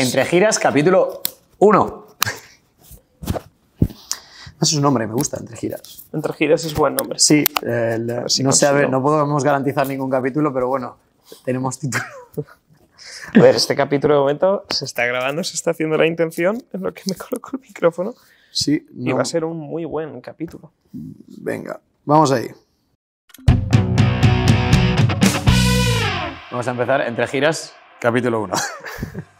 Entre giras, capítulo 1. Ese es un nombre, me gusta, Entre giras. Entre giras es buen nombre. Sí, el- ver si no sé, a ver, consigo. no podemos garantizar ningún capítulo, pero bueno, tenemos título. A ver, este capítulo de momento se está grabando, se está haciendo la intención, en lo que me coloco el micrófono, Sí, y no- va a ser un muy buen capítulo. Venga, vamos ahí. Vamos a empezar Entre giras, capítulo 1.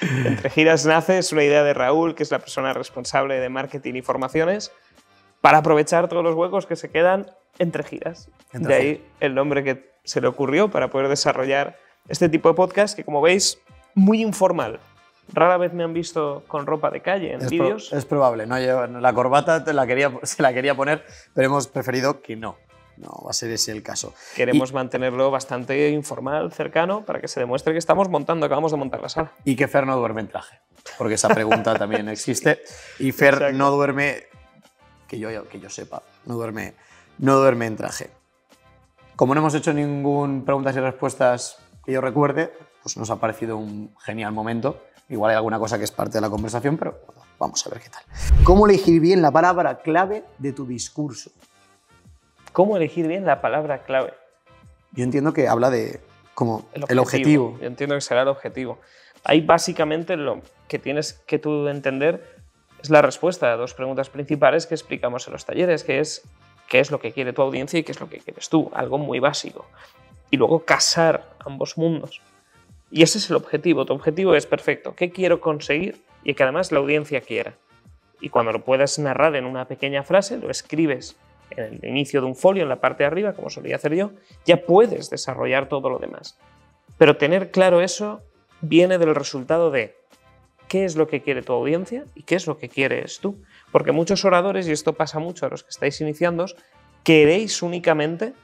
Entre giras nace, es una idea de Raúl, que es la persona responsable de marketing y formaciones, para aprovechar todos los huecos que se quedan entre giras. De ahí el nombre que se le ocurrió para poder desarrollar este tipo de podcast, que como veis, muy informal. Rara vez me han visto con ropa de calle en vídeos. es probable, no la corbata te la quería, se la quería poner, pero hemos preferido que no. No va a ser ese el caso. Queremos mantenerlo bastante informal, cercano, para que se demuestre que estamos montando, acabamos de montar la sala. Y que Fer no duerme en traje, porque esa pregunta también existe. Y Fer Exacto. no duerme, que yo, que yo sepa, no duerme, no duerme en traje. Como no hemos hecho ningún preguntas y respuestas que yo recuerde, pues nos ha parecido un genial momento. Igual hay alguna cosa que es parte de la conversación, pero bueno, vamos a ver qué tal. ¿Cómo elegir bien la palabra clave de tu discurso? ¿Cómo elegir bien la palabra clave? Yo entiendo que habla de como el objetivo. Yo entiendo que será el objetivo. Ahí básicamente lo que tienes que tú entender es la respuesta a dos preguntas principales que explicamos en los talleres, que es qué es lo que quiere tu audiencia y qué es lo que quieres tú, algo muy básico. Y luego casar ambos mundos. Y ese es el objetivo. Tu objetivo es perfecto. ¿Qué quiero conseguir? Y que además la audiencia quiera. Y cuando lo puedas narrar en una pequeña frase, lo escribes en el inicio de un folio, en la parte de arriba, como solía hacer yo, ya puedes desarrollar todo lo demás. Pero tener claro eso viene del resultado de qué es lo que quiere tu audiencia y qué es lo que quieres tú. Porque muchos oradores, y esto pasa mucho a los que estáis iniciando, queréis únicamente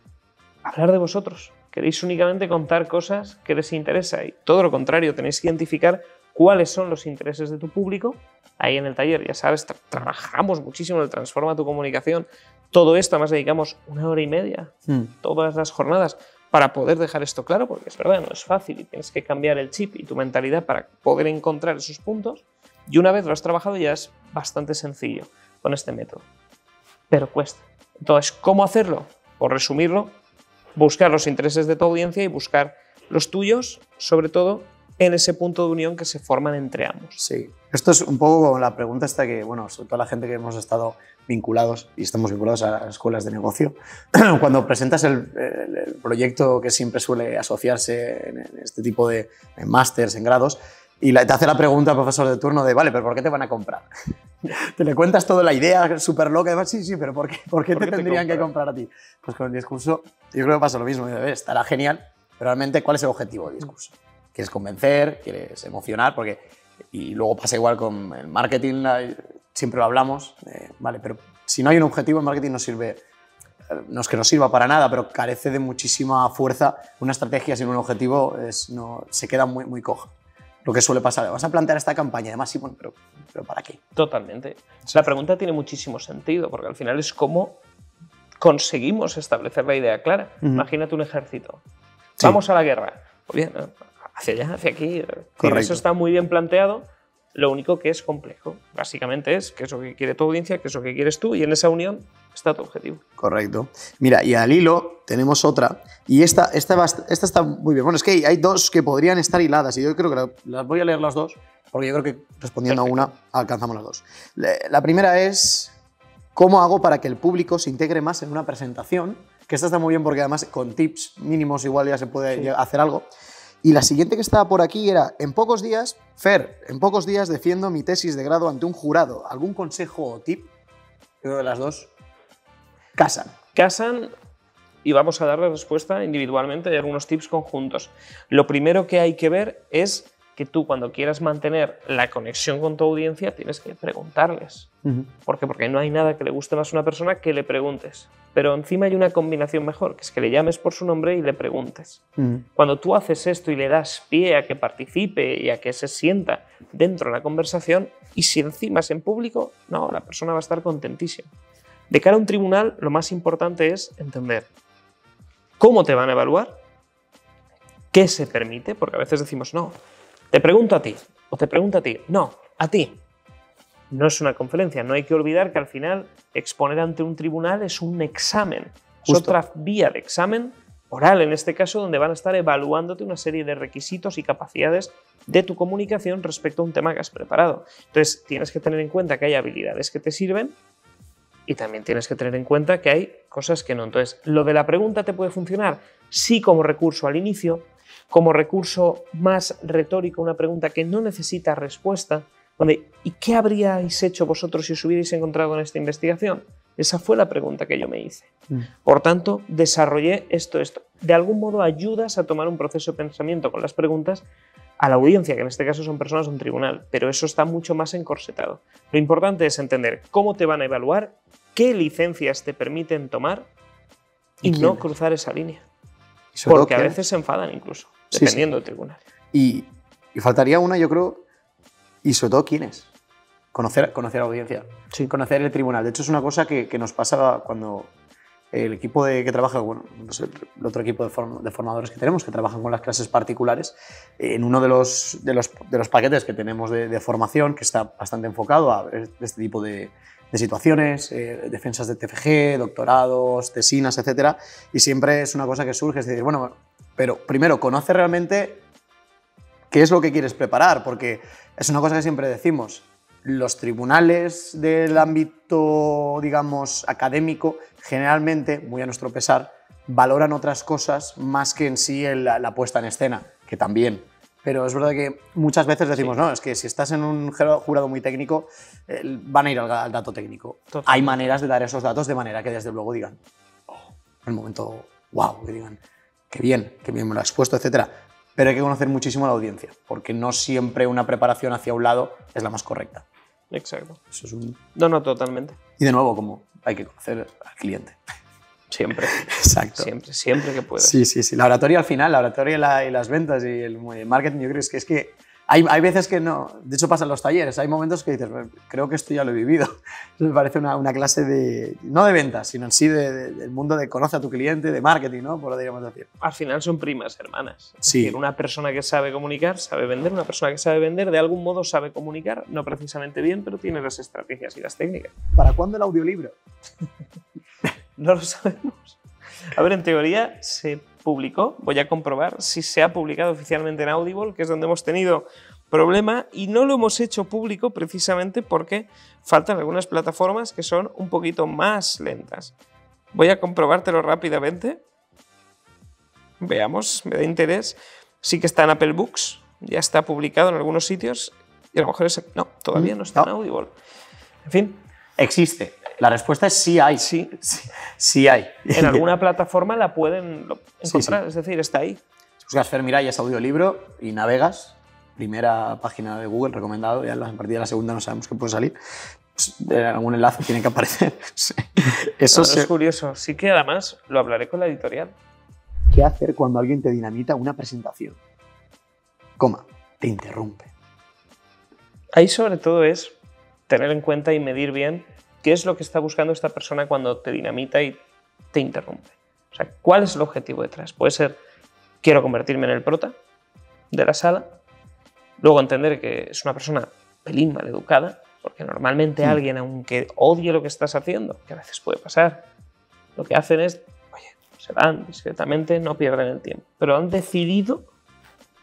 hablar de vosotros. Queréis únicamente contar cosas que les interesa y todo lo contrario, tenéis que identificar cuáles son los intereses de tu público. Ahí en el taller, ya sabes, tra- trabajamos muchísimo el Transforma tu comunicación. Todo esto, además dedicamos una hora y media Hmm. todas las jornadas para poder dejar esto claro, porque es verdad, no es fácil y tienes que cambiar el chip y tu mentalidad para poder encontrar esos puntos. Y una vez lo has trabajado ya es bastante sencillo con este método. Pero cuesta. Entonces, ¿cómo hacerlo? Por resumirlo, buscar los intereses de tu audiencia y buscar los tuyos, sobre todo en ese punto de unión que se forman entre ambos. Sí, esto es un poco como la pregunta esta que, bueno, sobre todo la gente que hemos estado vinculados y estamos vinculados a escuelas de negocio, cuando presentas el, el- el proyecto que siempre suele asociarse en, en este tipo de en másters, en grados, y te hace la pregunta al profesor de turno de, vale, pero ¿por qué te van a comprar? te le cuentas toda la idea súper loca, además, sí, sí, pero ¿por qué, por qué ¿Por te qué te tendrían que comprar a ti? Pues con el discurso, yo creo que pasa lo mismo, dice, "Ves, estará genial, pero realmente, ¿cuál es el objetivo del discurso? Quieres convencer, quieres emocionar, porque y luego pasa igual con el marketing, siempre lo hablamos, eh, vale, pero si no hay un objetivo, el marketing no sirve, eh, no es que no sirva para nada, pero carece de muchísima fuerza. Una estrategia sin un objetivo es, no, se queda muy, muy coja. Lo que suele pasar, vas a plantear esta campaña, además sí, bueno, pero, pero ¿para qué? Totalmente. La pregunta tiene muchísimo sentido, porque al final es cómo conseguimos establecer la idea clara. Ujú. Imagínate un ejército. Sí. Vamos a la guerra. Pues bien. Hacia allá, hacia aquí. Correcto. Eso está muy bien planteado. Lo único que es complejo, básicamente, es qué es lo que quiere tu audiencia, qué es lo que quieres tú, y en esa unión está tu objetivo. Correcto. Mira, y al hilo tenemos otra. Y esta, esta, esta está muy bien. Bueno, es que hay dos que podrían estar hiladas y yo creo que la- las voy a leer las dos, porque yo creo que respondiendo a una alcanzamos las dos. La primera es, ¿cómo hago para que el público se integre más en una presentación? Que esta está muy bien porque además con tips mínimos igual ya se puede Sí. hacer algo. Y la siguiente que estaba por aquí era, en pocos días, Fer, en pocos días defiendo mi tesis de grado ante un jurado. ¿Algún consejo o tip? Creo que las dos casan. Casan y vamos a darle respuesta individualmente y algunos tips conjuntos. Lo primero que hay que ver es que tú cuando quieras mantener la conexión con tu audiencia tienes que preguntarles. ¿Por qué? Porque no hay nada que le guste más a una persona que le preguntes. Pero encima hay una combinación mejor, que es que le llames por su nombre y le preguntes. Cuando tú haces esto y le das pie a que participe y a que se sienta dentro de la conversación, y si encima es en público, no, la persona va a estar contentísima. De cara a un tribunal, lo más importante es entender cómo te van a evaluar, qué se permite, porque a veces decimos, no, Te pregunto a ti, o te pregunto a ti, no, a ti. No es una conferencia, no hay que olvidar que al final exponer ante un tribunal es un examen, es otra vía de examen oral en este caso, donde van a estar evaluándote una serie de requisitos y capacidades de tu comunicación respecto a un tema que has preparado. Entonces, tienes que tener en cuenta que hay habilidades que te sirven y también tienes que tener en cuenta que hay cosas que no. Entonces, lo de la pregunta te puede funcionar, sí como recurso al inicio, como recurso más retórico, una pregunta que no necesita respuesta, donde ¿y qué habríais hecho vosotros si os hubierais encontrado en esta investigación? Esa fue la pregunta que yo me hice. Mm. Por tanto, desarrollé esto, esto. De algún modo ayudas a tomar un proceso de pensamiento con las preguntas a la audiencia, que en este caso son personas de un tribunal, pero eso está mucho más encorsetado. Lo importante es entender cómo te van a evaluar, qué licencias te permiten tomar y, ¿Y no cruzar esa línea. Porque a veces se enfadan incluso, Sí, sí. dependiendo del tribunal. Y, y faltaría una, yo creo, y sobre todo quiénes. Conocer, conocer a la audiencia, Sí. conocer el tribunal. De hecho, es una cosa que, que nos pasa cuando el equipo de, que trabaja, bueno, el otro equipo de, form- de formadores que tenemos, que trabajan con las clases particulares, en uno de los, de los, de los paquetes que tenemos de, de formación, que está bastante enfocado a este tipo de, de situaciones, eh, defensas de TFG, doctorados, tesinas, etc. Y siempre es una cosa que surge, es decir, bueno, pero primero, conoce realmente qué es lo que quieres preparar, porque es una cosa que siempre decimos. Los tribunales del ámbito, digamos, académico, generalmente, muy a nuestro pesar, valoran otras cosas más que en sí la, la puesta en escena, que también. Pero es verdad que muchas veces decimos, no, es que si estás en un jurado muy técnico, eh, van a ir al, al dato técnico. Totalmente. Hay maneras de dar esos datos de manera que desde luego digan, oh, el momento, wow, que digan, qué bien, qué bien me lo has expuesto, etc. Pero hay que conocer muchísimo a la audiencia, porque no siempre una preparación hacia un lado es la más correcta. Exacto. Eso es un... No, no, totalmente. Y de nuevo, como hay que conocer al cliente. Siempre. Exacto. Siempre, siempre que puedas. Sí, sí, sí. La oratoria al final, la oratoria y, la- y las ventas y el, marketing, yo creo es que es que hay, hay veces que no. De hecho, pasan los talleres. Hay momentos que dices, "Bueno, creo que esto ya lo he vivido. Eso me parece una, una clase de. No de ventas, sino en sí de- de- del mundo de conoce a tu cliente, de marketing, ¿no? Podríamos decir. Al final son primas hermanas. Es Sí. decir, una persona que sabe comunicar, sabe vender, una persona que sabe vender, de algún modo sabe comunicar, no precisamente bien, pero tiene las estrategias y las técnicas. ¿Para cuándo el audiolibro? No lo sabemos. A ver, en teoría se publicó, voy a comprobar si se ha publicado oficialmente en Audible, que es donde hemos tenido problema, y no lo hemos hecho público precisamente porque faltan algunas plataformas que son un poquito más lentas. Voy a comprobártelo rápidamente. Veamos, me da interés. Sí que está en Apple Books, ya está publicado en algunos sitios, y a lo mejor es... No, todavía no está en. Audible. En fin, Existe. La respuesta es sí hay. sí, Sí, sí hay. en alguna plataforma la pueden encontrar, sí. es decir, está ahí. Buscas Fer Miralles audiolibro y navegas. Primera página de Google recomendado. Ya a partir de la segunda no sabemos qué puede salir. Pues, eh, algún enlace tiene que aparecer. Sí. Eso No, se- Es curioso. Sí que además lo hablaré con la editorial. ¿Qué hacer cuando alguien te dinamita una presentación? Coma, te interrumpe. Ahí sobre todo es tener en cuenta y medir bien qué es lo que está buscando esta persona cuando te dinamita y te interrumpe. O sea, ¿cuál es el objetivo detrás? Puede ser, quiero convertirme en el prota de la sala. Luego entender que es una persona pelín maleducada, porque normalmente Mm. alguien, aunque odie lo que estás haciendo, que a veces puede pasar, lo que hacen es, oye, se van discretamente, no pierden el tiempo. Pero han decidido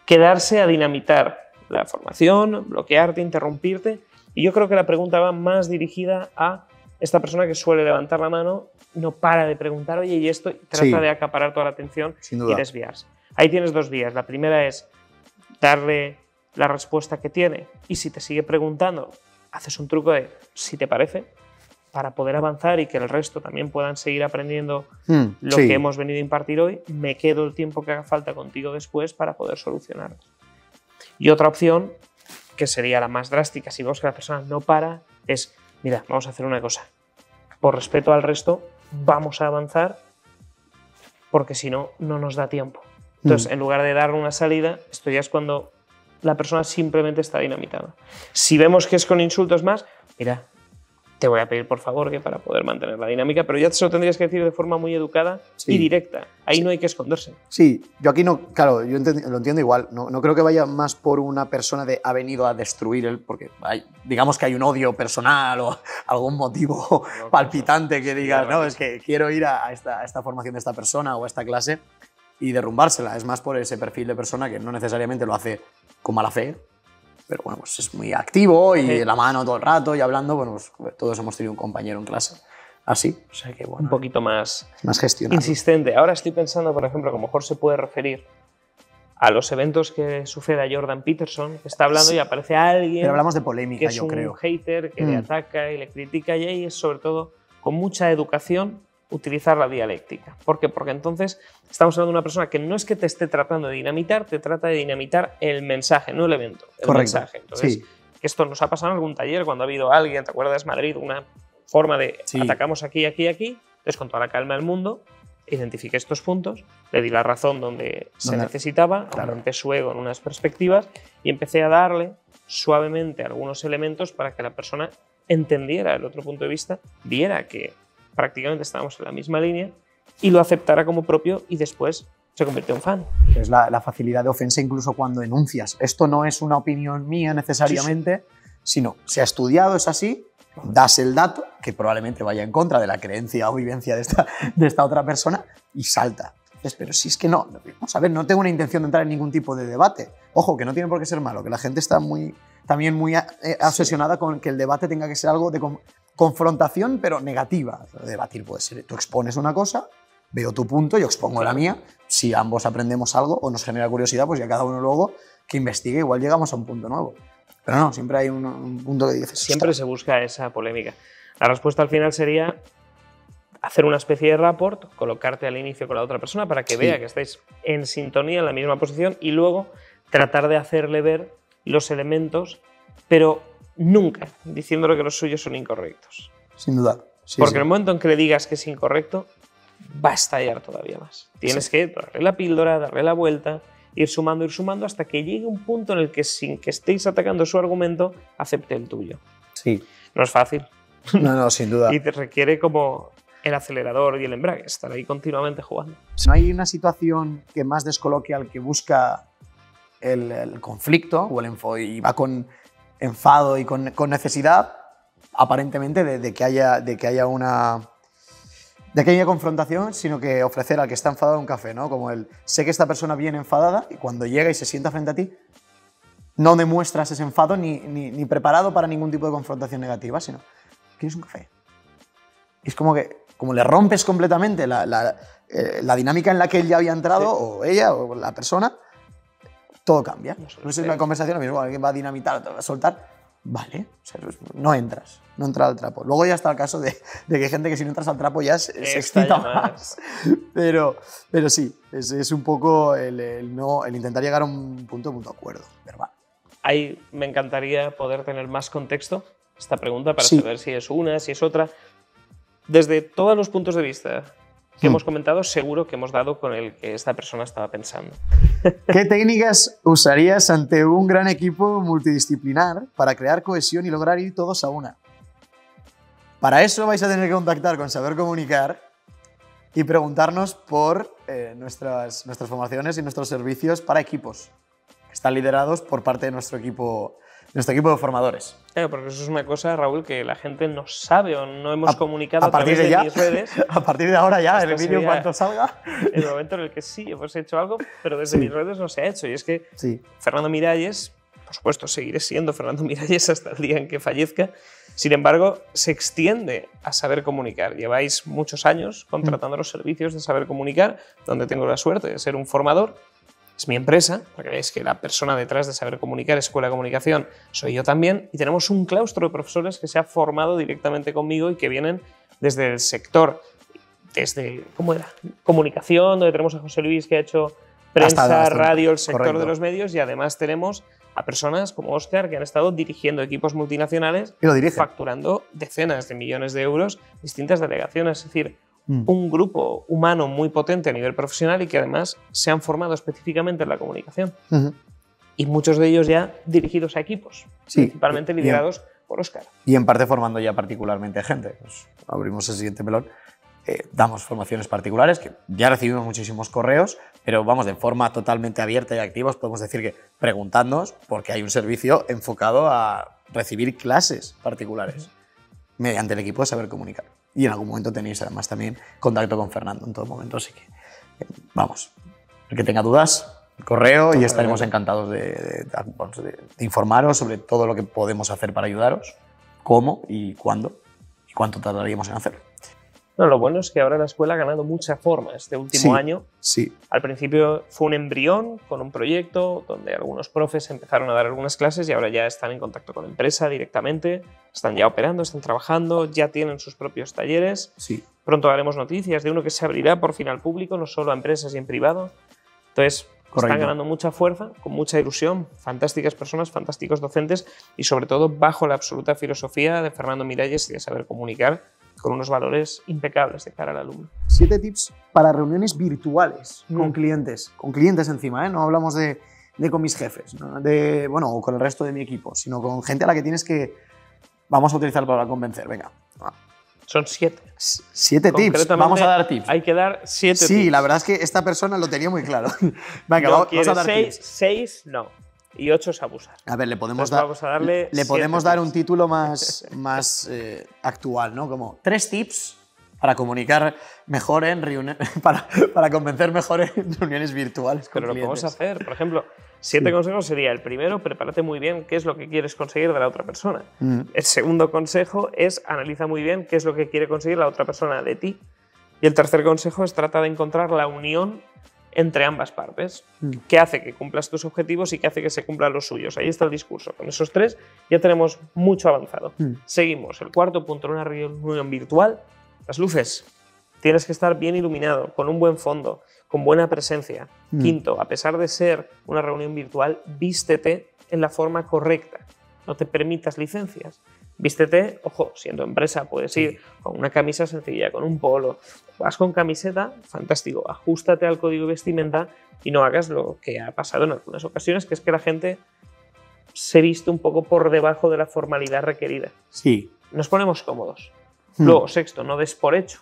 quedarse a dinamitar la formación, bloquearte, interrumpirte. Y yo creo que la pregunta va más dirigida a esta persona que suele levantar la mano, no para de preguntar, oye, y esto, trata Sí. de acaparar toda la atención y desviarse. Ahí tienes dos vías. La primera es darle la respuesta que tiene y si te sigue preguntando, haces un truco de si te parece, para poder avanzar y que el resto también puedan seguir aprendiendo Mm, lo sí. que hemos venido a impartir hoy, me quedo el tiempo que haga falta contigo después para poder solucionarlo. Y otra opción, que sería la más drástica, si vemos que la persona no para, es, mira, vamos a hacer una cosa. Por respeto al resto, vamos a avanzar porque si no, no nos da tiempo. Entonces, Mm. en lugar de darle una salida, esto ya es cuando la persona simplemente está dinamitada. Si vemos que es con insultos más, mira, te voy a pedir por favor que para poder mantener la dinámica, pero ya se lo tendrías que decir de forma muy educada y directa. Ahí no hay que esconderse. Sí, yo aquí no, claro, yo lo entiendo igual. No, no, creo que vaya más por una persona de ha venido a destruir él, porque hay, digamos que hay un odio personal o algún motivo palpitante que digas, no, es que quiero ir a esta, a esta formación de esta persona o a esta clase y derrumbársela. Es más por ese perfil de persona que no necesariamente lo hace con mala fe, pero bueno, pues es muy activo y la mano todo el rato y hablando, bueno, pues todos hemos tenido un compañero en clase así, o sea que bueno. Un poquito más... Más gestionado. Insistente. Ahora estoy pensando, por ejemplo, que a lo mejor se puede referir a los eventos que sucede a Jordan Peterson, que está hablando y aparece alguien... Pero hablamos de polémica, que es yo un creo. hater que le mm. ataca y le critica y ahí es sobre todo con mucha educación utilizar la dialéctica. ¿Por qué? Porque entonces estamos hablando de una persona que no es que te esté tratando de dinamitar, te trata de dinamitar el mensaje, no el evento, el mensaje. Entonces, esto nos ha pasado en algún taller cuando ha habido alguien, ¿te acuerdas, Madrid? Una forma de atacamos aquí, aquí, aquí, entonces con toda la calma del mundo, identifiqué estos puntos, le di la razón donde se necesitaba, aumenté su ego en unas perspectivas y empecé a darle suavemente algunos elementos para que la persona entendiera el otro punto de vista, viera que prácticamente estábamos en la misma línea y lo aceptara como propio y después se convirtió en fan. Es la, facilidad de ofensa incluso cuando enuncias. Esto no es una opinión mía necesariamente, sino se ha estudiado, es así, das el dato, que probablemente vaya en contra de la creencia o vivencia de esta, de esta otra persona, y salta. pero si es que no, vamos a ver, no tengo una intención de entrar en ningún tipo de debate. Ojo, que no tiene por qué ser malo, que la gente está muy, también muy eh, obsesionada con que el debate tenga que ser algo de confrontación, pero negativa. Debatir puede ser, tú expones una cosa, veo tu punto, yo expongo la mía, si ambos aprendemos algo o nos genera curiosidad, pues ya cada uno luego que investigue, igual llegamos a un punto nuevo. Pero no, siempre hay un, punto que dices... Siempre se busca esa polémica. La respuesta al final sería hacer una especie de rapport, colocarte al inicio con la otra persona para que vea que estáis en sintonía, en la misma posición, y luego tratar de hacerle ver los elementos, pero nunca diciéndole que los suyos son incorrectos. Sin duda. Porque en el momento en que le digas que es incorrecto, va a estallar todavía más. Tienes que darle la píldora, darle la vuelta, ir sumando, ir sumando, hasta que llegue un punto en el que sin que estéis atacando su argumento, acepte el tuyo. Sí. No es fácil. No, no, sin duda. y te requiere como el acelerador y el embrague, estar ahí continuamente jugando. No hay una situación que más descoloque al que busca el, conflicto o el enfo y va con enfado y con, necesidad, aparentemente, de, que haya, de que haya una de que haya confrontación, sino que ofrecer al que está enfadado un café, ¿no? Como el, sé que esta persona viene enfadada y cuando llega y se sienta frente a ti, no demuestras ese enfado ni, ni, preparado para ningún tipo de confrontación negativa, sino, ¿quieres un café? Y es como que, como le rompes completamente la, la, eh, la dinámica en la que él ya había entrado, o ella, o la persona, todo cambia. No es una conversación, mismo, alguien va a dinamitar, va a soltar, vale, no entras, no entras al trapo. Luego ya está el caso de, que hay gente que si no entras al trapo ya se, excita más. Pero, pero sí, es, es un poco el, no, el intentar llegar a un punto de punto de acuerdo verbal. Ahí me encantaría poder tener más contexto esta pregunta para saber si es una, si es otra. Desde todos los puntos de vista, que hemos comentado, seguro que hemos dado con el que esta persona estaba pensando. ¿Qué técnicas usarías ante un gran equipo multidisciplinar para crear cohesión y lograr ir todos a una? Para eso vais a tener que contactar con Saber Comunicar y preguntarnos por eh, nuestras, nuestras formaciones y nuestros servicios para equipos, que están liderados por parte de nuestro equipo nuestro equipo de formadores. Claro, porque eso es una cosa, Raúl, que la gente no sabe o no hemos comunicado a, partir de, ya, mis redes. A partir de ahora ya, el vídeo cuando salga. El momento en el que sí hemos hecho algo, pero desde mis redes no se ha hecho. Y es que Fernando Miralles, por supuesto, seguiré siendo Fernando Miralles hasta el día en que fallezca. Sin embargo, se extiende a saber comunicar. Lleváis muchos años contratando los servicios de saber comunicar, donde tengo la suerte de ser un formador es mi empresa, para que veáis que la persona detrás de Saber Comunicar, Escuela de Comunicación, soy yo también, y tenemos un claustro de profesores que se ha formado directamente conmigo y que vienen desde el sector, desde, ¿cómo era? Comunicación, donde tenemos a José Luis que ha hecho prensa, radio, el sector de los medios, y además tenemos a personas como Oscar que han estado dirigiendo equipos multinacionales, y facturando decenas de millones de euros, distintas delegaciones, es decir, Mm. un grupo humano muy potente a nivel profesional y que además se han formado específicamente en la comunicación. Y muchos de ellos ya dirigidos a equipos, principalmente liderados por Oscar. Y en parte formando ya particularmente gente. Pues abrimos el siguiente melón. Eh, damos formaciones particulares, que ya recibimos muchísimos correos, pero vamos, de forma totalmente abierta y activa, os podemos decir que preguntadnos, porque hay un servicio enfocado a recibir clases particulares mediante el equipo de saber comunicar. Y en algún momento tenéis además también contacto con Fernando en todo momento, así que eh, vamos, el que tenga dudas, correo y estaremos encantados de, de- de- de informaros sobre todo lo que podemos hacer para ayudaros, cómo y cuándo y cuánto tardaríamos en hacerlo. No, lo bueno es que ahora la escuela ha ganado mucha forma este último Sí. año. Sí, Al principio fue un embrión con un proyecto donde algunos profes empezaron a dar algunas clases y ahora ya están en contacto con la empresa directamente, están ya operando, están trabajando, ya tienen sus propios talleres. sí. Pronto haremos noticias de uno que se abrirá por fin al público, no solo a empresas y en privado. Entonces, Correcto. están ganando mucha fuerza, con mucha ilusión, fantásticas personas, fantásticos docentes y sobre todo bajo la absoluta filosofía de Fernando Miralles y de saber comunicar con unos valores impecables de cara al alumno. Siete tips para reuniones virtuales Mm. con clientes. Con clientes encima, ¿eh? No hablamos de, de con mis jefes, ¿no? de, bueno, o con el resto de mi equipo, sino con gente a la que tienes que... Vamos a utilizar para convencer, venga. Son siete. S- Siete tips, vamos a dar tips. Hay que dar siete Sí, tips. la verdad es que esta persona lo tenía muy claro. Venga, no vamos a dar seis, tips. seis, no. Y ocho es abusar. A ver, le podemos dar, vamos a darle le podemos dar tips. un título más, más eh, actual, ¿no? Como tres tips para comunicar mejor en reuniones, para, para convencer mejor en reuniones virtuales con Pero lo podemos hacer. Por ejemplo, siete Sí. consejos sería el primero, prepárate muy bien qué es lo que quieres conseguir de la otra persona. Mm, El segundo consejo es analiza muy bien qué es lo que quiere conseguir la otra persona de ti. Y el tercer consejo es trata de encontrar la unión entre ambas partes, Mm. que hace que cumplas tus objetivos y que hace que se cumplan los suyos. Ahí está el discurso. Con esos tres ya tenemos mucho avanzado. Mm. Seguimos. El cuarto punto una reunión virtual, las luces. Tienes que estar bien iluminado, con un buen fondo, con buena presencia. Mm. Quinto, a pesar de ser una reunión virtual, vístete en la forma correcta. No te permitas licencias. Vístete, ojo, siendo empresa, puedes ir con una camisa sencilla, con un polo. Vas con camiseta, fantástico. Ajustate al código vestimenta y no hagas lo que ha pasado en algunas ocasiones, que es que la gente se viste un poco por debajo de la formalidad requerida. Sí. Nos ponemos cómodos. Mm. Luego, sexto, no des por hecho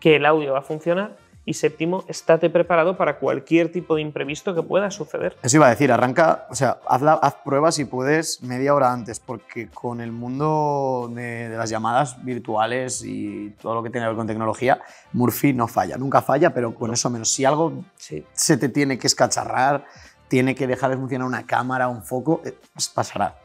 que el audio va a funcionar. Y séptimo, estate preparado para cualquier tipo de imprevisto que pueda suceder. Eso iba a decir, arranca, o sea, haz, la- haz pruebas si puedes media hora antes, porque con el mundo de, de las llamadas virtuales y todo lo que tiene que ver con tecnología, Murphy no falla, nunca falla, pero con eso menos. Si algo Sí. se te tiene que escacharrar, tiene que dejar de funcionar una cámara, un foco, eh, pues pasará.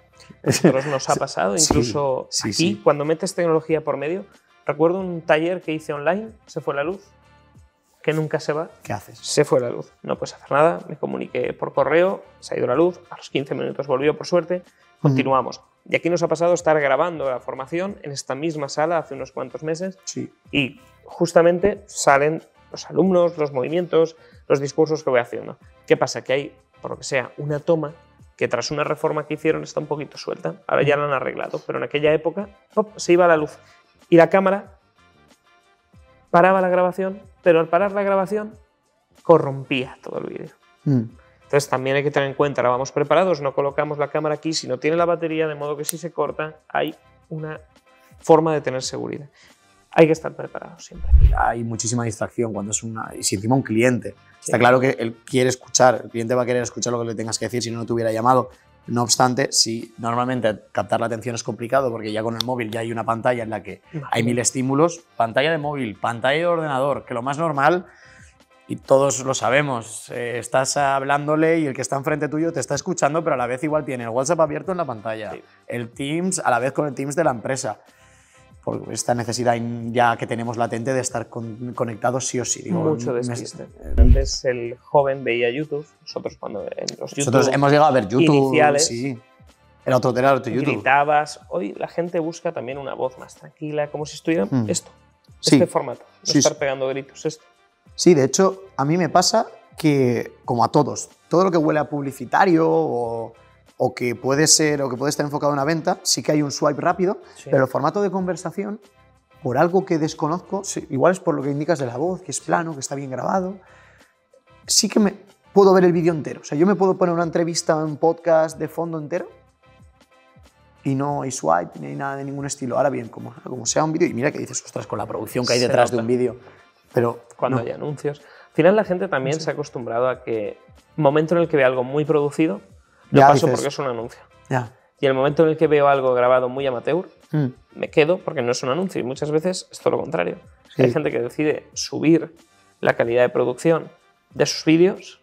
A nosotros nos ha pasado, incluso sí, aquí, sí. cuando metes tecnología por medio. Recuerdo un taller que hice online, se fue la luz, que nunca se va, ¿Qué haces? se fue la luz. No puedes hacer nada, me comuniqué por correo, se ha ido la luz, a los 15 minutos volvió por suerte, continuamos. Y aquí nos ha pasado estar grabando la formación en esta misma sala hace unos cuantos meses Sí. y justamente salen los alumnos, los movimientos, los discursos que voy haciendo. ¿Qué pasa? Que hay, por lo que sea, una toma que tras una reforma que hicieron está un poquito suelta. Ahora ya la han arreglado, pero en aquella época ¡pop! se iba la luz y la cámara paraba la grabación, pero al parar la grabación corrompía todo el vídeo. Mm. Entonces también hay que tener en cuenta, ahora vamos preparados, no colocamos la cámara aquí, si no tiene la batería, de modo que si se corta hay una forma de tener seguridad. Hay que estar preparados siempre. Hay muchísima distracción cuando es una. Y si encima un cliente. Sí. Está claro que él quiere escuchar, el cliente va a querer escuchar lo que le tengas que decir si no, no te hubiera llamado. No obstante, si normalmente captar la atención es complicado porque ya con el móvil ya hay una pantalla en la que hay mil estímulos, pantalla de móvil, pantalla de ordenador, que lo más normal, y todos lo sabemos, eh, estás hablándole y el que está enfrente tuyo te está escuchando, pero a la vez igual tiene el WhatsApp abierto en la pantalla, Sí. el Teams a la vez con el Teams de la empresa. Por esta necesidad ya que tenemos latente de estar con- conectados sí o sí. Digo, Mucho me- despiste. Antes el joven veía YouTube, nosotros cuando en los YouTube Nosotros hemos llegado a ver YouTube. iniciales. Sí. Era otro, era otro YouTube. gritabas. Hoy la gente busca también una voz más tranquila, como si estuviera Mm. esto, Sí. este formato. No Sí, estar pegando gritos, esto. Sí, de hecho, a mí me pasa que, como a todos, todo lo que huele a publicitario o, o que puede ser o que puede estar enfocado en una venta, sí que hay un swipe rápido, Sí. pero el formato de conversación, por algo que desconozco, igual es por lo que indicas de la voz, que es plano, que está bien grabado, sí que me puedo ver el vídeo entero. O sea, yo me puedo poner una entrevista, un podcast de fondo entero y no hay swipe ni hay nada de ningún estilo. Ahora bien, como, como sea un vídeo, y mira que dices, ostras, con la producción que hay detrás de un vídeo, pero Cuando no. hay anuncios. Al final la gente también se ha acostumbrado a que momento en el que ve algo muy producido, lo Ya paso dices- porque es un anuncio. Ya. Y el momento en el que veo algo grabado muy amateur, Mm. me quedo porque no es un anuncio. Y muchas veces es todo lo contrario. Sí. Hay gente que decide subir la calidad de producción de sus vídeos,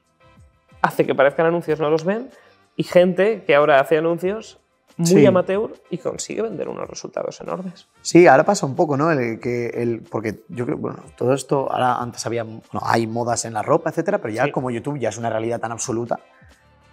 hace que parezcan anuncios, no los ven, y gente que ahora hace anuncios muy Sí. amateur y consigue vender unos resultados enormes. Sí, ahora pasa un poco, ¿no? El, que el, porque yo creo, bueno, todo esto, ahora antes había, bueno, hay modas en la ropa, etcétera, pero ya Sí. como YouTube ya es una realidad tan absoluta,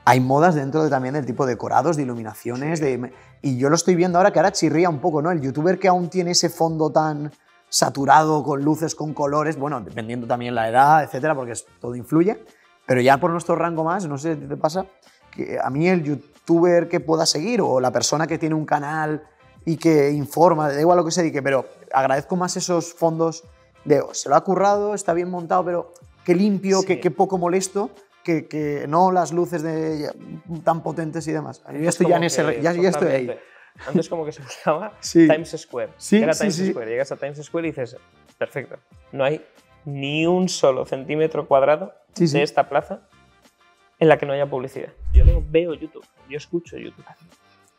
hay modas dentro de, también del tipo de decorados, de iluminaciones, de, y yo lo estoy viendo ahora que ahora chirría un poco, ¿no? El youtuber que aún tiene ese fondo tan saturado, con luces, con colores, bueno, dependiendo también la edad, etcétera, porque es- todo influye, pero ya por nuestro rango más, no sé si te pasa, que a mí el youtuber que pueda seguir o la persona que tiene un canal y que informa, da igual lo que se dedique, pero agradezco más esos fondos de "Oh, se lo ha currado, está bien montado, pero qué limpio, Sí. qué, qué poco molesto, que, que no las luces de, tan potentes y demás. Yo ya estoy ya en ese, ya, ya estoy ahí. Antes como que se buscaba Sí. Times Square. Sí, Era sí, Times sí. Square. Llegas a Times Square y dices, perfecto, no hay ni un solo centímetro cuadrado de esta plaza en la que no haya publicidad. Yo no veo YouTube, yo escucho YouTube.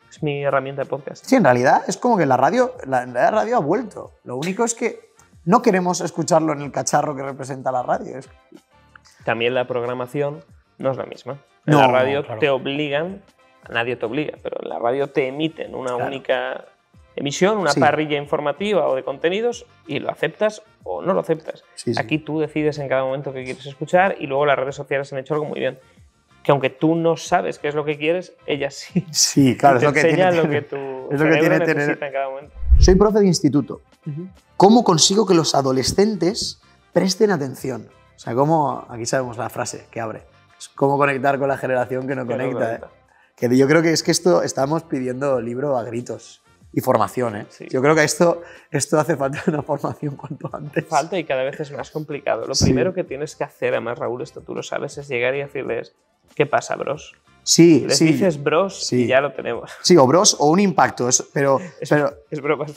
Es mi herramienta de podcast. Sí, en realidad es como que la radio, la, la radio ha vuelto. Lo único es que no queremos escucharlo en el cacharro que representa la radio. Es- También la programación no es la misma. En No, la radio claro. te obligan, nadie te obliga, pero en la radio te emiten una Claro. única emisión, una Sí. parrilla informativa o de contenidos y lo aceptas o no lo aceptas. Sí, sí. Aquí tú decides en cada momento qué quieres escuchar y luego las redes sociales han hecho algo muy bien. Que aunque tú no sabes qué es lo que quieres, ellas sí. Sí, claro, te es lo que tiene lo que tu es lo que tiene tener- en cada momento. Soy profe de instituto. ¿Cómo consigo que los adolescentes presten atención? O sea, ¿cómo, aquí sabemos la frase que abre, es cómo conectar con la generación que no Que no conecta. ¿eh? conecta. Que yo creo que es que esto estamos pidiendo libro a gritos y formación. ¿eh? Sí. Yo creo que esto, esto hace falta una formación cuanto antes. Falta y cada vez es más complicado. Lo Sí. primero que tienes que hacer, además Raúl, esto tú lo sabes, es llegar y decirles, ¿qué pasa, bros? Sí, Les sí. dices bros Sí. y ya lo tenemos. Sí, o bros o un impacto, eso- pero, pero Es broma.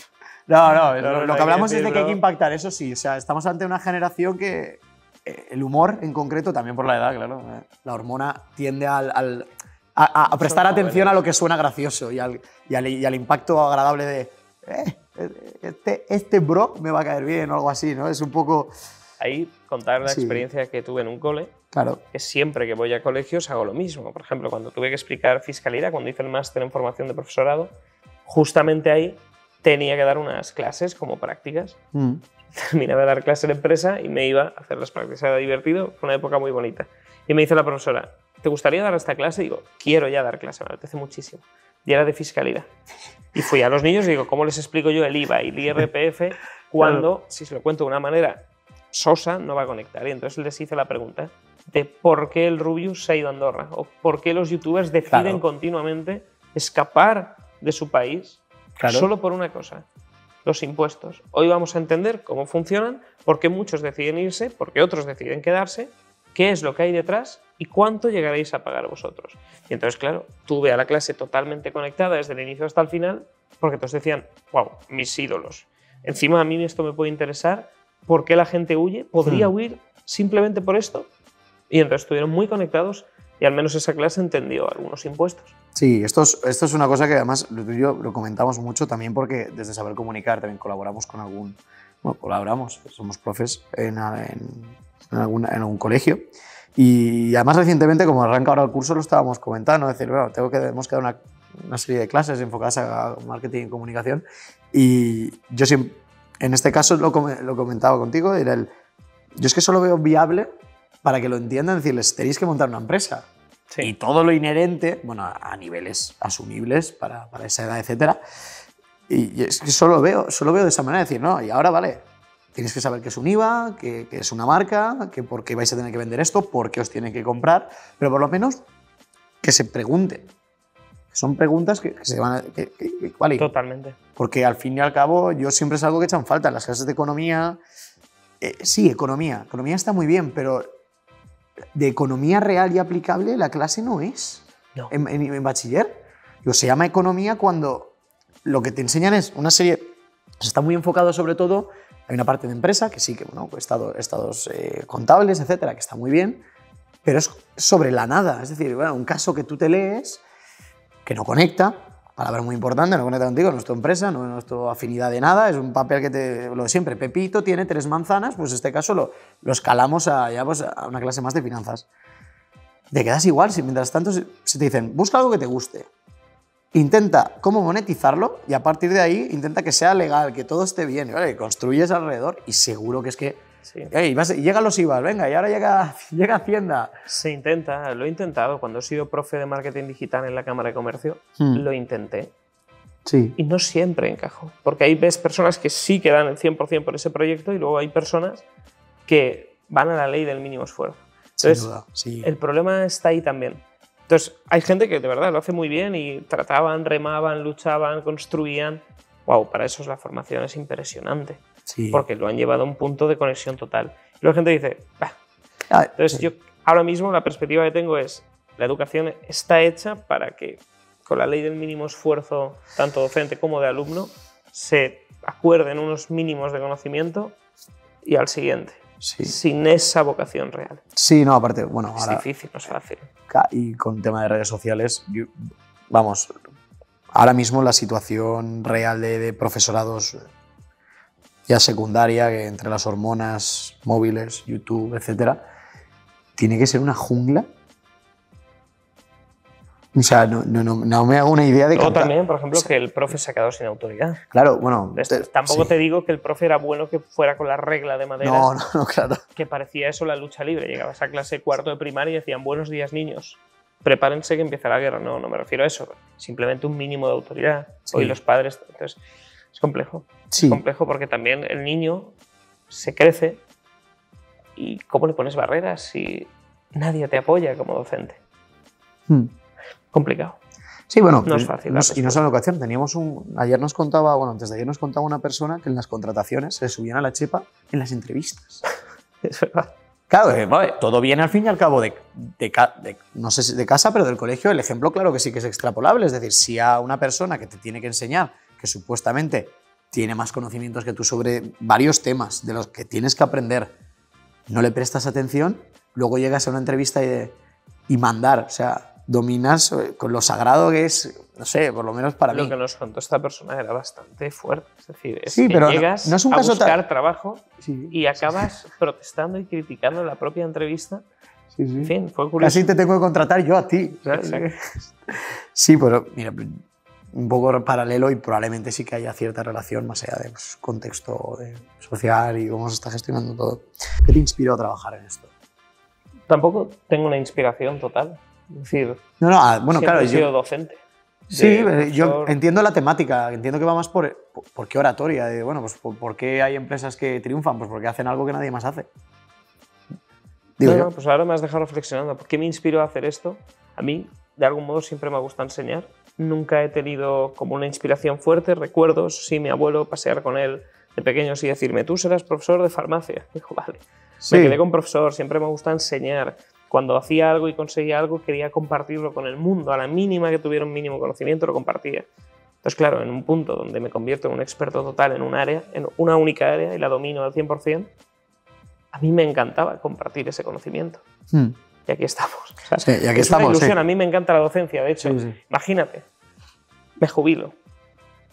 no, no, No, lo, no, lo no que hablamos que es de decir, que hay que impactar, eso sí, o sea, estamos ante una generación que el humor en concreto, también por la edad, claro, la hormona tiende al, al- a, a- prestar atención a lo que suena gracioso y al, y al, y al impacto agradable de eh, este, este bro me va a caer bien o algo así, ¿no? Es un poco, Ahí contar la Sí. experiencia que tuve en un cole, claro, que siempre que voy a colegios hago lo mismo. Por ejemplo, cuando tuve que explicar fiscalidad, cuando hice el máster en formación de profesorado, justamente ahí tenía que dar unas clases como prácticas. Mm. Terminaba de dar clase de empresa y me iba a hacer las prácticas. Era divertido, fue una época muy bonita. Y me dice la profesora, ¿te gustaría dar esta clase? Y digo, quiero ya dar clase, me apetece muchísimo. Y era de fiscalidad. Y fui a los niños y digo, ¿cómo les explico yo el IVA y el IRPF cuando, si se lo cuento de una manera sosa, no va a conectar? Y entonces les hice la pregunta de por qué el Rubius se ha ido a Andorra o por qué los youtubers deciden Claro. continuamente escapar de su país Claro. solo por una cosa, los impuestos. Hoy vamos a entender cómo funcionan, por qué muchos deciden irse, por qué otros deciden quedarse, qué es lo que hay detrás y cuánto llegaréis a pagar vosotros. Y entonces, claro, tuve a la clase totalmente conectada desde el inicio hasta el final, porque todos decían, wow, mis ídolos. Encima a mí esto me puede interesar, ¿por qué la gente huye? ¿Podría Hmm. huir simplemente por esto? Y entonces estuvieron muy conectados y al menos esa clase entendió algunos impuestos. Sí, esto es, esto es una cosa que además lo tuyo lo comentamos mucho también porque desde Saber Comunicar también colaboramos con algún, bueno, colaboramos, somos profes en, en, en, algún, en algún colegio y además recientemente como arranca ahora el curso lo estábamos comentando, es decir, bueno, tengo que, hemos que dar una, una serie de clases enfocadas a marketing y comunicación y yo siempre, en este caso lo, lo comentaba contigo, era el, yo es que solo veo viable para que lo entiendan, decirles, tenéis que montar una empresa y todo lo inherente, bueno, a niveles asumibles para, para esa edad, etcétera. Y es que solo veo, solo veo de esa manera, decir, no, y ahora vale, tienes que saber que es un IVA, que, que es una marca, que por qué vais a tener que vender esto, por qué os tienen que comprar, pero por lo menos que se pregunten. Son preguntas que, que se van a... que- vale, Totalmente. porque al fin y al cabo yo siempre es algo que echan falta en las clases de economía. eh, sí, economía. Economía está muy bien, pero de economía real y aplicable la clase no es No. en, en- en bachiller. Digo, se llama economía cuando lo que te enseñan es una serie, está muy enfocado sobre todo, hay una parte de empresa que sí que, bueno, pues estado- estados eh, contables, etcétera, que está muy bien, pero es sobre la nada. Es decir, bueno, un caso que tú te lees que no conecta, palabra muy importante, no conecta contigo, no es tu empresa, no es nuestra afinidad de nada, es un papel que te, lo de siempre, Pepito tiene tres manzanas, pues este caso lo, lo escalamos a, ya, pues, a una clase más de finanzas. Te quedas igual, si mientras tanto se te dicen, busca algo que te guste, intenta cómo monetizarlo y a partir de ahí intenta que sea legal, que todo esté bien, vale, construyes alrededor y seguro que es que... Sí. Ey, vas- y llegan los IVAs, venga, y ahora llega, llega Hacienda. Se intenta, lo he intentado. Cuando he sido profe de marketing digital en la Cámara de Comercio, Hmm. lo intenté. Sí. Y no siempre encajó. Porque ahí ves personas que sí que dan el 100% por ese proyecto y luego hay personas que van a la ley del mínimo esfuerzo. Sin Entonces, duda, sí. el problema está ahí también. Entonces, hay gente que de verdad lo hace muy bien y trataban, remaban, luchaban, construían. Wow, para eso es la formación es impresionante. Sí. Porque lo han llevado a un punto de conexión total. Y la gente dice, "Bah". Ah, entonces yo ahora mismo la perspectiva que tengo es, la educación está hecha para que con la ley del mínimo esfuerzo, tanto docente como de alumno, se acuerden unos mínimos de conocimiento y al siguiente, Sí. sin esa vocación real. Sí, no, aparte, bueno, Es ahora, difícil, no es fácil. y con tema de redes sociales, yo- vamos, ahora mismo la situación real de, de profesorados ya secundaria, que entre las hormonas, móviles, YouTube, etcétera, tiene que ser una jungla. O sea, no, no, no, no me hago una idea de cuánta- también, por ejemplo, que el profe se ha quedado sin autoridad. Claro, bueno. Te- Tampoco sí. te digo que el profe era bueno que fuera con la regla de madera, No, no, no, claro. que parecía eso la lucha libre. Llegabas a clase cuarto de primaria y decían, buenos días niños, prepárense que empieza la guerra. No, no me refiero a eso. Simplemente un mínimo de autoridad. Sí. Hoy los padres... Entonces, es complejo. Sí, Es complejo porque también el niño se crece y ¿cómo le pones barreras si nadie te apoya como docente? Mm. Complicado. Sí, bueno, No es fácil y no solo en educación. Teníamos un. Ayer nos contaba, bueno, antes de ayer nos contaba una persona que en las contrataciones se subían a la chepa en las entrevistas. Es verdad. Claro, eh, vale, todo viene al fin y al cabo de, de no sé si de casa, pero del colegio. El ejemplo, claro que sí que es extrapolable. Es decir, si a una persona que te tiene que enseñar, que supuestamente tiene más conocimientos que tú sobre varios temas de los que tienes que aprender, no le prestas atención, luego llegas a una entrevista y, y mandar, o sea, dominas eh, con lo sagrado que es, no sé, por lo menos para Lo mí. que nos contó esta persona era bastante fuerte. Es decir, es Sí, que pero llegas no es un a caso buscar trabajo Sí, y acabas protestando y criticando la propia entrevista. sí, sí. En fin, fue curioso. Casi te tengo que contratar yo a ti. Sí, pero mira, un poco paralelo y probablemente sí que haya cierta relación más allá del pues, contexto de- social y cómo se está gestionando todo. ¿Qué te inspiró a trabajar en esto? Tampoco tengo una inspiración total. Es decir, No, no, ah, bueno, claro, he sido yo, docente. sí, eh, yo entiendo la temática, entiendo que va más por, por, por qué oratoria, de, bueno, pues por, por qué hay empresas que triunfan, pues porque hacen algo que nadie más hace. Digo No, yo. no, pues ahora me has dejado reflexionando. ¿Por qué me inspiró a hacer esto? A mí, de algún modo, siempre me gusta enseñar. Nunca he tenido como una inspiración fuerte. Recuerdos, sí, mi abuelo, pasear con él de pequeños y decirme, tú serás profesor de farmacia. Dijo, vale. Sí. Me quedé con profesor, siempre me gusta enseñar. Cuando hacía algo y conseguía algo, quería compartirlo con el mundo. A la mínima que tuviera un mínimo conocimiento, lo compartía. Entonces, claro, en un punto donde me convierto en un experto total en un área, en una única área y la domino al 100%, a mí me encantaba compartir ese conocimiento. Hmm. Y aquí estamos. O sea, Sí, y aquí es estamos, una ilusión. sí. A mí me encanta la docencia. De hecho, Sí, imagínate, me jubilo.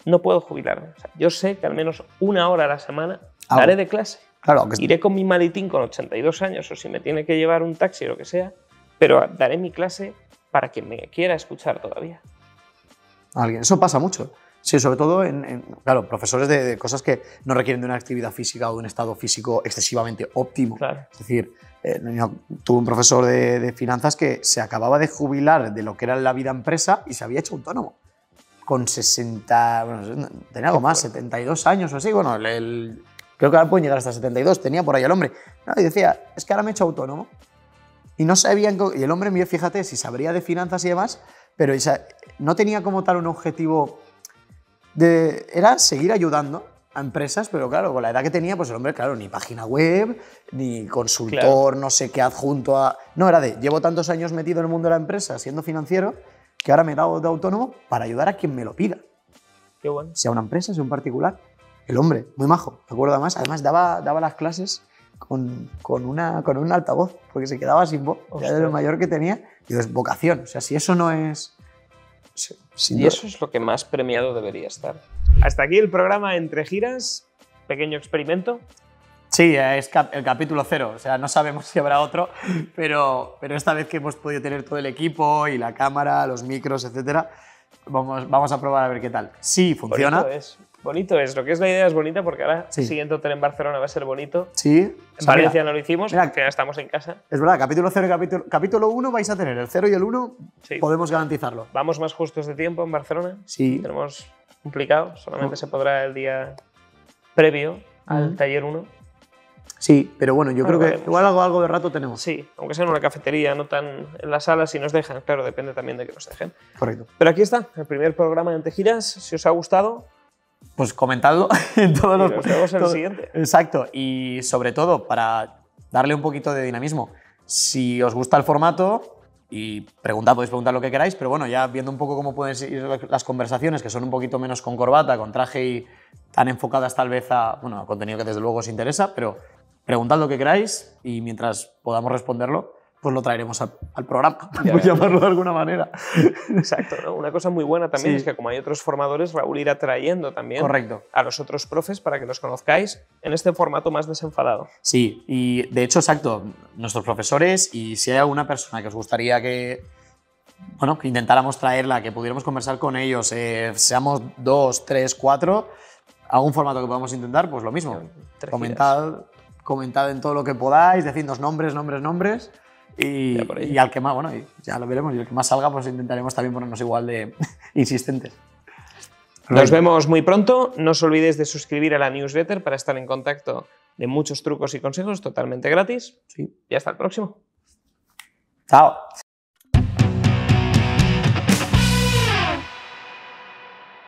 No puedo jubilarme. O sea, yo sé que al menos una hora a la semana Hago. daré de clase. Claro, Iré con mi maletín con 82 años o si me tiene que llevar un taxi o lo que sea, pero daré mi clase para quien me quiera escuchar todavía. alguien. Eso pasa mucho. Sí, sobre todo en, en, claro, profesores de, de cosas que no requieren de una actividad física o de un estado físico excesivamente óptimo. Claro. Es decir, eh, tuve un profesor de, de finanzas que se acababa de jubilar de lo que era la vida empresa y se había hecho autónomo. Con 60, bueno, tenía algo más, 72 años o así. Bueno, el- el- creo que ahora pueden llegar hasta 72, tenía por ahí el hombre. No, y decía, es que ahora me he hecho autónomo. Y no sabían, y el hombre fíjate, si sabría de finanzas y demás, pero no tenía como tal un objetivo de, era seguir ayudando a empresas, pero claro, con la edad que tenía, pues el hombre, claro, ni página web, ni consultor, Claro. no sé qué adjunto a... No, era de, llevo tantos años metido en el mundo de la empresa, siendo financiero, que ahora me he dado de autónomo para ayudar a quien me lo pida. Qué bueno. sea una empresa, sea un particular. El hombre, muy majo, me acuerdo además. Además, daba, daba las clases con, con, una, con un altavoz, porque se quedaba sin voz, ya de lo mayor que tenía. Y es vocación, o sea, si eso no es. Sí, sin Y duda. eso es lo que más premiado debería estar. Hasta aquí el programa Entre Giras. Pequeño experimento. Sí, es cap- el capítulo cero, o sea, no sabemos si habrá otro, pero, pero esta vez que hemos podido tener todo el equipo y la cámara, los micros, etcétera, vamos, vamos a probar a ver qué tal. Sí, funciona. Bonito es. Bonito es. Lo que es la idea es bonita porque ahora Sí. el siguiente hotel en Barcelona va a ser bonito. Sí. En O sea, Valencia mira, no lo hicimos mira. porque ya estamos en casa. es verdad, capítulo 0 y capítulo, capítulo 1 vais a tener, el 0 y el 1 Sí. podemos garantizarlo. Vamos más justos de tiempo en Barcelona. Sí, Tenemos complicado. Solamente se podrá el día previo al taller 1. sí, pero bueno, yo Bueno, creo que igual algo, algo de rato tenemos. Sí, aunque sea en una cafetería, no tan en la sala, si nos dejan. Claro, depende también de que nos dejen. Correcto. Pero aquí está, el primer programa de Entre Giras. Si os ha gustado, Pues comentadlo en todos y los... nos en el todo- siguiente. Exacto, y sobre todo para darle un poquito de dinamismo. Si os gusta el formato y preguntad, podéis preguntar lo que queráis, pero bueno, ya viendo un poco cómo pueden ir las conversaciones, que son un poquito menos con corbata, con traje y tan enfocadas tal vez a, bueno, a contenido que desde luego os interesa, pero preguntad lo que queráis y mientras podamos responderlo, pues lo traeremos al, al programa, por llamarlo de alguna manera. Exacto, ¿no? Una cosa muy buena también Sí. es que como hay otros formadores, Raúl irá trayendo también Correcto. a los otros profes para que los conozcáis en este formato más desenfadado. Sí, y de hecho, exacto, nuestros profesores y si hay alguna persona que os gustaría que, bueno, que intentáramos traerla, que pudiéramos conversar con ellos, eh, seamos dos, tres, cuatro, algún formato que podamos intentar, pues lo mismo. Comentad, comentad en todo lo que podáis, decidnos nombres, nombres, nombres. Y, al que más, bueno, ya lo veremos, y el que más salga, pues intentaremos también ponernos igual de insistentes. Nos vemos muy pronto. No os olvidéis de suscribir a la newsletter para estar en contacto de muchos trucos y consejos totalmente gratis. Sí. Y hasta el próximo. Chao.